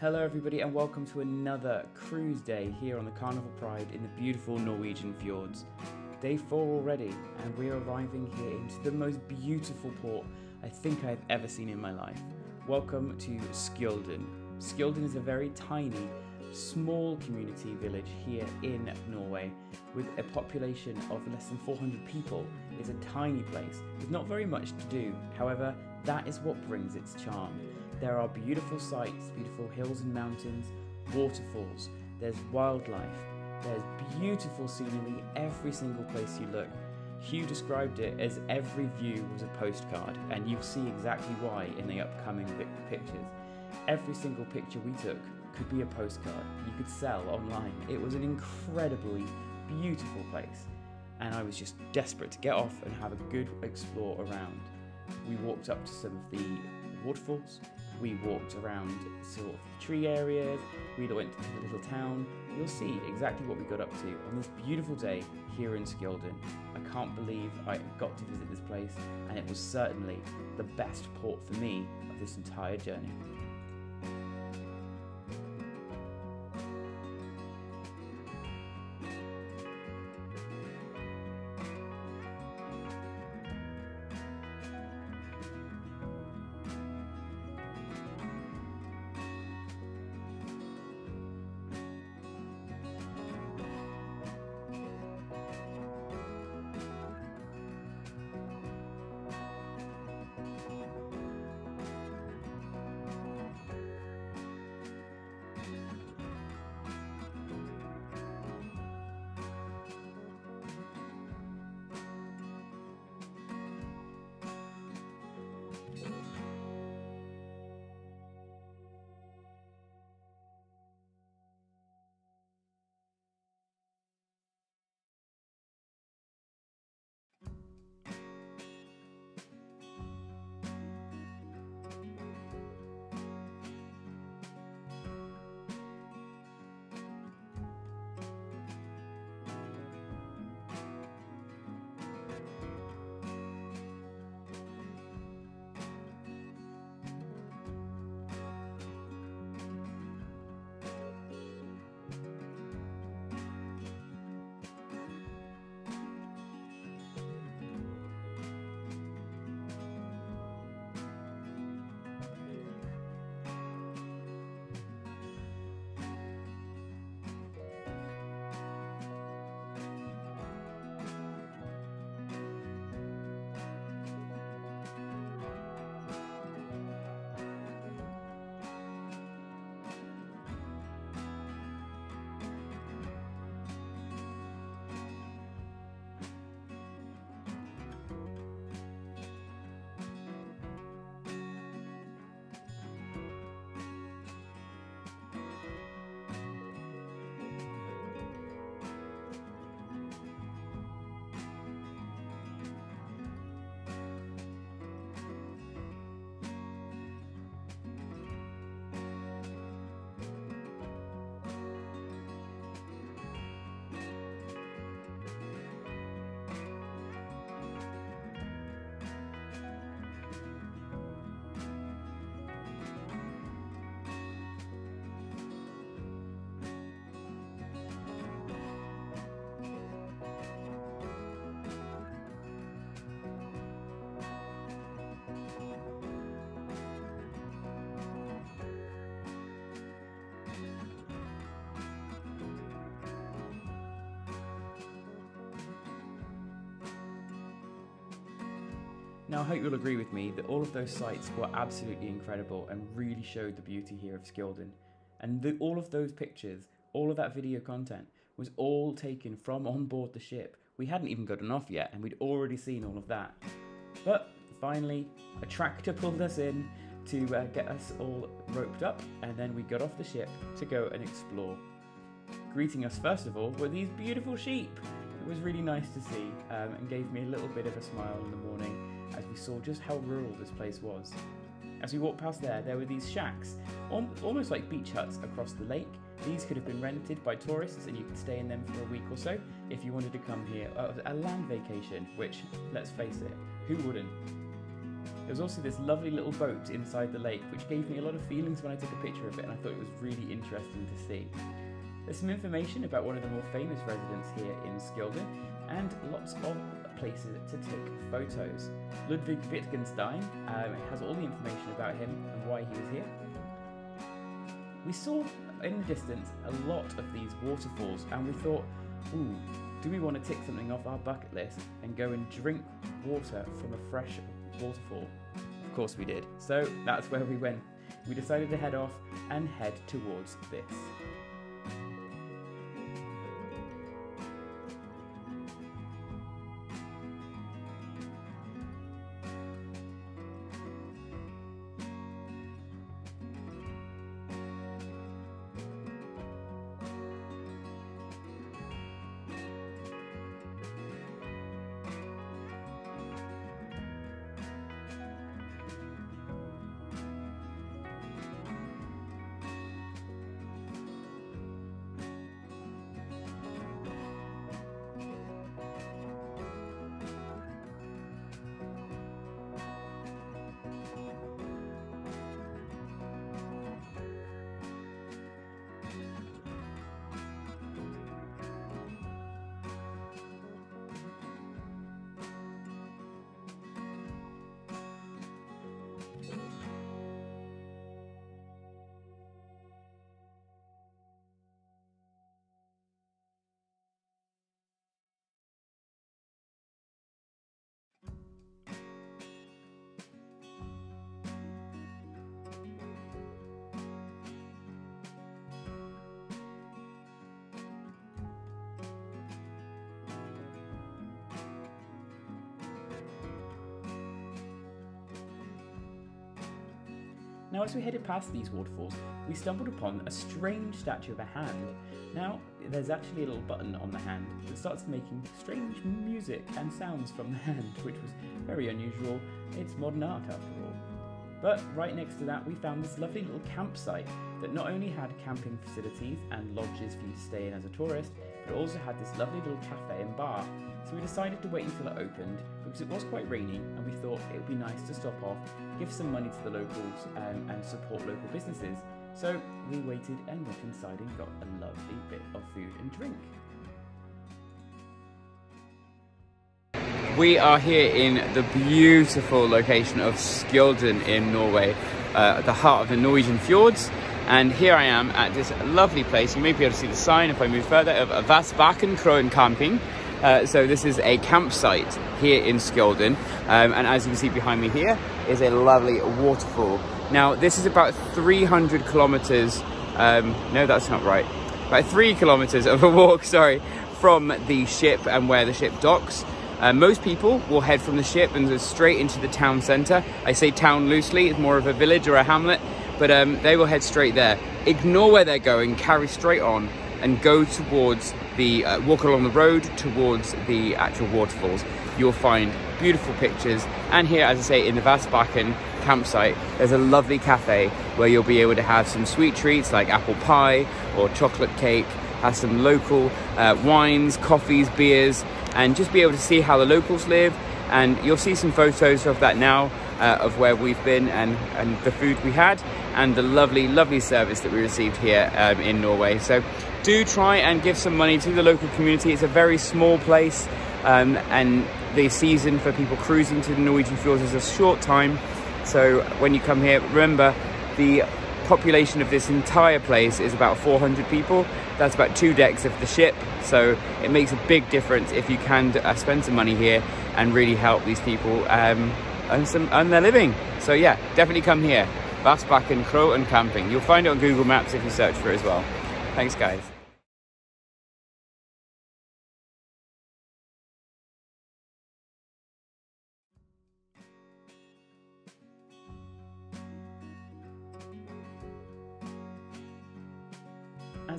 Hello, everybody, and welcome to another cruise day here on the Carnival Pride in the beautiful Norwegian fjords. Day four already, and we're arriving here into the most beautiful port I think I've ever seen in my life. Welcome to Skjolden. Skjolden is a very tiny, small community village here in Norway with a population of less than 400 people. It's a tiny place with not very much to do. However, that is what brings its charm. There are beautiful sights, beautiful hills and mountains, waterfalls, there's wildlife, there's beautiful scenery every single place you look. Hugh described it as every view was a postcard, and you'll see exactly why in the upcoming pictures. Every single picture we took could be a postcard you could sell online. It was an incredibly beautiful place, and I was just desperate to get off and have a good explore around. We walked up to some of the waterfalls, we walked around sort of the tree areas, we went to the little town. You'll see exactly what we got up to on this beautiful day here in Skjolden. I can't believe I got to visit this place, and it was certainly the best port for me of this entire journey. Now, I hope you'll agree with me that all of those sites were absolutely incredible and really showed the beauty here of Skjolden. And the, all of those pictures, all of that video content, was all taken from on board the ship. We hadn't even gotten off yet, and we'd already seen all of that. But finally, a tractor pulled us in to uh, get us all roped up, and then we got off the ship to go and explore. Greeting us first of all were these beautiful sheep. It was really nice to see um, and gave me a little bit of a smile in the morning as we saw just how rural this place was. As we walked past there, there were these shacks, almost like beach huts across the lake. These could have been rented by tourists and you could stay in them for a week or so if you wanted to come here. A land vacation, which, let's face it, who wouldn't? There was also this lovely little boat inside the lake, which gave me a lot of feelings when I took a picture of it, and I thought it was really interesting to see. There's some information about one of the more famous residents here in Skjolden, and lots of places to take photos. Ludwig Wittgenstein um, has all the information about him and why he was here. We saw in the distance a lot of these waterfalls, and we thought, ooh, do we want to tick something off our bucket list and go and drink water from a fresh waterfall? Of course we did. So that's where we went. We decided to head off and head towards this. Now, as we headed past these waterfalls, we stumbled upon a strange statue of a hand. Now, there's actually a little button on the hand that starts making strange music and sounds from the hand, which was very unusual. It's modern art after all. But right next to that, we found this lovely little campsite that not only had camping facilities and lodges for you to stay in as a tourist, but also had this lovely little cafe and bar. So we decided to wait until it opened because it was quite rainy and we thought it would be nice to stop off, give some money to the locals um, and support local businesses. So we waited and went inside and got a lovely bit of food and drink. We are here in the beautiful location of Skjolden in Norway, uh, at the heart of the Norwegian fjords. And here I am at this lovely place. You may be able to see the sign if I move further of Vassbakken Kroen Camping. Uh, so this is a campsite here in Skjolden. Um, and as you can see behind me here is a lovely waterfall. Now this is about 300 kilometers, um, no that's not right, about three kilometers of a walk, sorry, from the ship and where the ship docks. Uh, most people will head from the ship and go straight into the town centre. I say town loosely, it's more of a village or a hamlet, but um, they will head straight there. Ignore where they're going, carry straight on and go towards the, uh, walk along the road towards the actual waterfalls. You'll find beautiful pictures. And here, as I say, in the Vassbakken campsite, there's a lovely cafe where you'll be able to have some sweet treats like apple pie or chocolate cake, have some local uh, wines, coffees, beers, and just be able to see how the locals live. And you'll see some photos of that now, uh, of where we've been and, and the food we had, and the lovely, lovely service that we received here um, in Norway. So do try and give some money to the local community. It's a very small place, um, and the season for people cruising to the Norwegian fjords is a short time. So when you come here, remember the population of this entire place is about 400 people. That's about two decks of the ship. So it makes a big difference if you can uh, spend some money here and really help these people um, earn, some, earn their living. So yeah, definitely come here. Vassbakken Kroen Camping. You'll find it on Google Maps if you search for it as well. Thanks guys.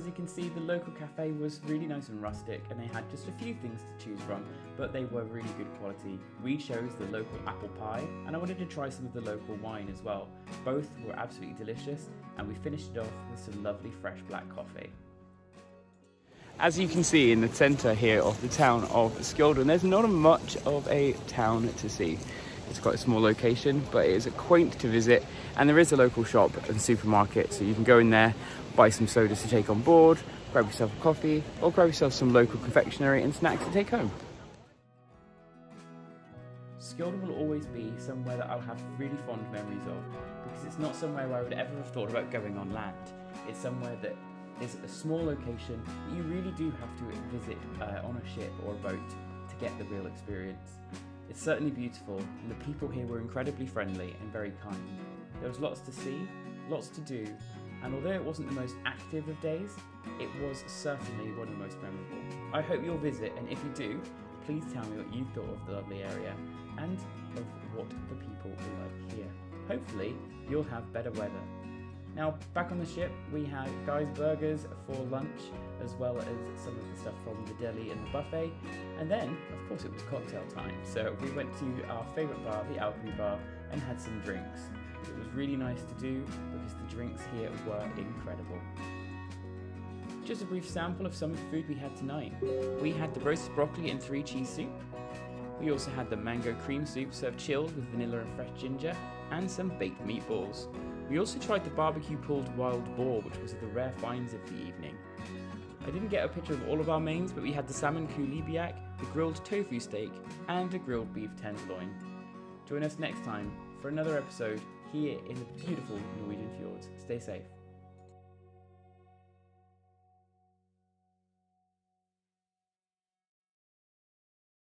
As you can see, the local cafe was really nice and rustic and they had just a few things to choose from, but they were really good quality. We chose the local apple pie and I wanted to try some of the local wine as well. Both were absolutely delicious and we finished it off with some lovely fresh black coffee. As you can see in the centre here of the town of Skjolden, there's not much of a town to see. It's quite a small location, but it is quaint to visit. And there is a local shop and supermarket, so you can go in there, buy some sodas to take on board, grab yourself a coffee, or grab yourself some local confectionery and snacks to take home. Skjolden will always be somewhere that I'll have really fond memories of because it's not somewhere where I would ever have thought about going on land. It's somewhere that is a small location that you really do have to visit uh, on a ship or a boat to get the real experience. It's certainly beautiful, and the people here were incredibly friendly and very kind. There was lots to see, lots to do, and although it wasn't the most active of days, it was certainly one of the most memorable. I hope you'll visit, and if you do, please tell me what you thought of the lovely area and of what the people are like here. Hopefully, you'll have better weather now, back on the ship, we had Guy's Burgers for lunch, as well as some of the stuff from the deli and the buffet. And then, of course, it was cocktail time. So we went to our favourite bar, the Alchemy Bar, and had some drinks. It was really nice to do because the drinks here were incredible. Just a brief sample of some of the food we had tonight. We had the roasted broccoli and three cheese soup. We also had the mango cream soup served chilled with vanilla and fresh ginger, and some baked meatballs. We also tried the barbecue pulled wild boar, which was the rare finds of the evening. I didn't get a picture of all of our mains, but we had the salmon koulibiak, the grilled tofu steak, and a grilled beef tenderloin. Join us next time for another episode here in the beautiful Norwegian fjords. Stay safe.